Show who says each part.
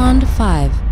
Speaker 1: Pond 5